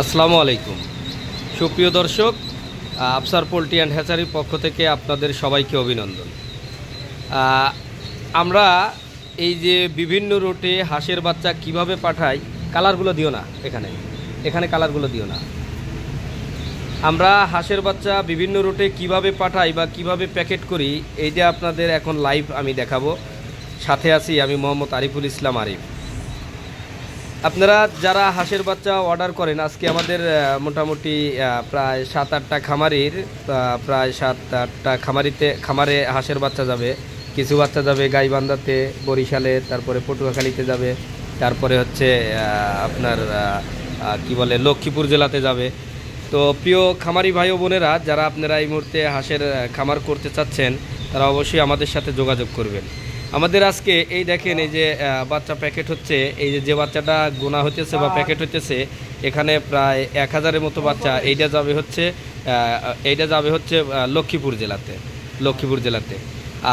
আসসালামু আলাইকুম। সুপ্রিয় দর্শক আফসার পোলট্রি অ্যান্ড হ্যাচারির পক্ষ থেকে আপনাদের সবাইকে অভিনন্দন। আমরা এই যে বিভিন্ন রুটে হাঁসের বাচ্চা কীভাবে পাঠাই, কালারগুলো দিও না এখানে। এখানে কালারগুলো দিও না। আমরা হাঁসের বাচ্চা বিভিন্ন রুটে কীভাবে পাঠাই বা কীভাবে প্যাকেট করি, এইটা আপনাদের এখন লাইভ আমি দেখাবো। সাথে আছি আমি মোহাম্মদ আরিফুল ইসলাম আরিফ। আপনারা যারা হাঁসের বাচ্চা অর্ডার করেন, আজকে আমাদের মোটামুটি প্রায় সাত আটটা খামারির প্রায় সাত আটটা খামারিতে, খামারে হাঁসের বাচ্চা যাবে। কিছু বাচ্চা যাবে গাইবান্ধাতে, বরিশালে, তারপরে পটুয়াখালীতে যাবে, তারপরে হচ্ছে আপনার কি বলে, লক্ষ্মীপুর জেলাতে যাবে। তো প্রিয় খামারি ভাই ও বোনেরা, যারা আপনারা এই মুহূর্তে হাঁসের খামার করতে চাচ্ছেন, তারা অবশ্যই আমাদের সাথে যোগাযোগ করবেন। আমাদের আজকে এই দেখেন এই যে বাচ্চা প্যাকেট হচ্ছে, এই যে বাচ্চাটা গোনা হতেছে বা প্যাকেট হতেছে এখানে প্রায় এক হাজারের মতো বাচ্চা। এইটা যাবে হচ্ছে এইটা যাবে হচ্ছে লক্ষ্মীপুর জেলাতে লক্ষ্মীপুর জেলাতে।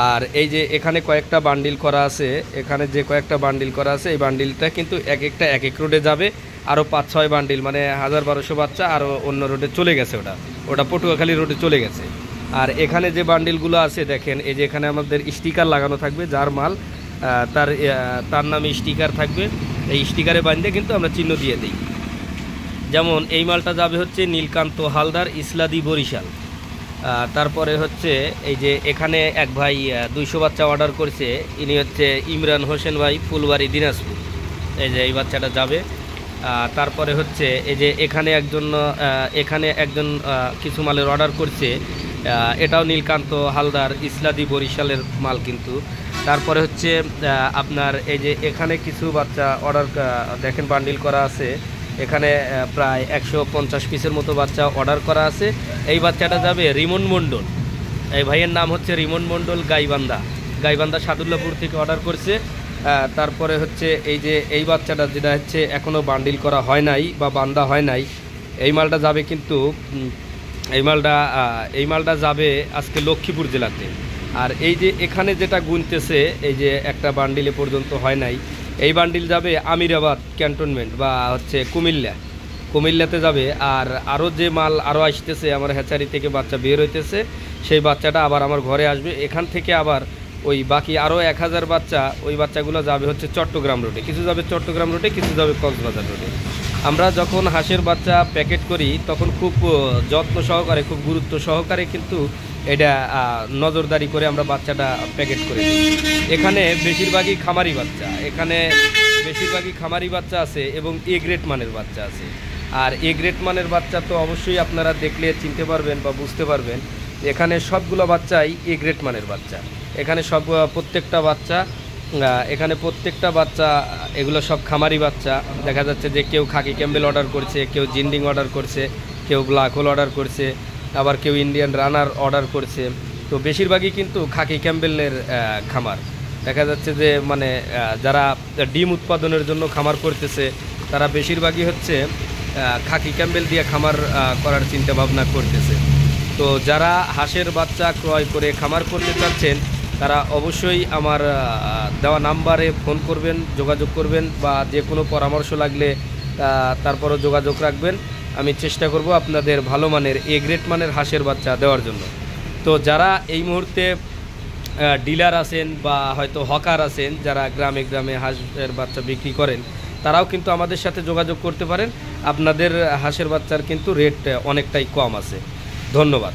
আর এই যে, এখানে কয়েকটা বান্ডিল করা আছে, এখানে যে কয়েকটা বান্ডিল করা আছে, এই বান্ডিলটা কিন্তু এক একটা, এক এক রোডে যাবে। আরও পাঁচ, ছয় বান্ডিল মানে হাজার বারোশো বাচ্চা আরও অন্য রোডে চলে গেছে ওটা। ওটা পটুয়াখালী রোডে চলে গেছে। আর এখানে যে বান্ডিলগুলো আছে, দেখেন, এই যে এখানে আমাদের স্টিকার লাগানো থাকবে, যার মাল তার তার নামে স্টিকার থাকবে। এই স্টিকারে বাঁধতে কিন্তু আমরা চিহ্ন দিয়ে দিই। যেমন, এই মালটা যাবে হচ্ছে নীলকান্ত হালদার, ইসলাদি বরিশাল। তারপরে হচ্ছে এই যে এখানে এক ভাই দুইশো বাচ্চা অর্ডার করছে, ইনি হচ্ছে ইমরান হোসেন ভাই, ফুলবাড়ি, দিনাজপুর। এই যে এই বাচ্চাটা যাবে। তারপরে হচ্ছে এই যে এখানে একজন এখানে একজন কিছু মালের অর্ডার করছে এটাও নীলকান্ত হালদার, ইসলাদি বরিশালের মাল কিন্তু। তারপরে হচ্ছে আপনার এই যে এখানে কিছু বাচ্চা অর্ডার দেখেন বান্ডিল করা আছে। এখানে প্রায় একশো পঞ্চাশ পিসের মতো বাচ্চা অর্ডার করা আছে। এই বাচ্চাটা যাবে রিমন মণ্ডল। এই ভাইয়ের নাম হচ্ছে রিমন মণ্ডল গাইবান্ধা। গাইবান্ধা সাদুল্লাপুর থেকে অর্ডার করছে। তারপরে হচ্ছে এই যে এই বাচ্চাটা যেটা হচ্ছে এখনও বান্ডিল করা হয় নাই বা বান্দা হয় নাই, এই মালটা যাবে কিন্তু এই মালটা এই মালটা যাবে আজকে লক্ষ্মীপুর জেলাতে। আর এই যে এখানে যেটা গুনতেছে, এই যে একটা বান্ডিলে পর্যন্ত হয় নাই, এই বান্ডিল যাবে আমিরাবাদ ক্যান্টনমেন্ট বা হচ্ছে কুমিল্লা। কুমিল্লাতে যাবে, আর আরও যে মাল আরও আসতেছে, আমার হ্যাচারি থেকে বাচ্চা বের হইতেছে, সেই বাচ্চাটা আবার আমার ঘরে আসবে। এখান থেকে আবার ওই বাকি আরও এক হাজার বাচ্চা, ওই বাচ্চাগুলো যাবে হচ্ছে চট্টগ্রাম রোডে। কিছু যাবে চট্টগ্রাম রোডে, কিছু যাবে কক্সবাজার রোডে। আমরা যখন হাঁসের বাচ্চা প্যাকেট করি, তখন খুব যত্ন সহকারে, খুব গুরুত্ব সহকারে কিন্তু এটা নজরদারি করে আমরা বাচ্চাটা প্যাকেট করে এখানে বেশিরভাগই খামারি বাচ্চা। এখানে বেশিরভাগই খামারি বাচ্চা আছে এবং এ গ্রেড মানের বাচ্চা আছে। আর এ গ্রেড মানের বাচ্চা তো অবশ্যই আপনারা দেখলে, চিনতে পারবেন বা বুঝতে পারবেন, এখানে সবগুলো বাচ্চাই এ গ্রেড মানের বাচ্চা। এখানে সব প্রত্যেকটা বাচ্চা এখানে প্রত্যেকটা বাচ্চা, এগুলো সব খামারি বাচ্চা। দেখা যাচ্ছে যে কেউ খাকি ক্যাম্বেল অর্ডার করছে, কেউ জিন্ডিং অর্ডার করছে, কেউ ব্ল্যাক হোল অর্ডার করছে, আবার কেউ ইন্ডিয়ান রানার অর্ডার করছে। তো বেশিরভাগই কিন্তু খাকি ক্যাম্বেলের খামার। দেখা যাচ্ছে যে মানে যারা ডিম উৎপাদনের জন্য খামার করতেছে, তারা বেশিরভাগই হচ্ছে খাকি ক্যাম্বেল দিয়ে খামার করার চিন্তা ভাবনা করতেছে। তো যারা হাঁসের বাচ্চা ক্রয় করে খামার করতে চাচ্ছেন তারা অবশ্যই আমার দেওয়া নাম্বারে ফোন করবেন, যোগাযোগ করবেন বা যে কোনো পরামর্শ লাগলে তারপরও যোগাযোগ রাখবেন। আমি চেষ্টা করব আপনাদের ভালো মানের, এ গ্রেড মানের হাঁসের বাচ্চা দেওয়ার জন্য। তো যারা এই মুহূর্তে ডিলার আছেন বা হয়তো হকার আছেন, যারা গ্রামে গ্রামে হাঁসের বাচ্চা বিক্রি করেন, তারাও কিন্তু আমাদের সাথে যোগাযোগ করতে পারেন। আপনাদের হাঁসের বাচ্চার কিন্তু রেট অনেকটাই কম আছে। ধন্যবাদ।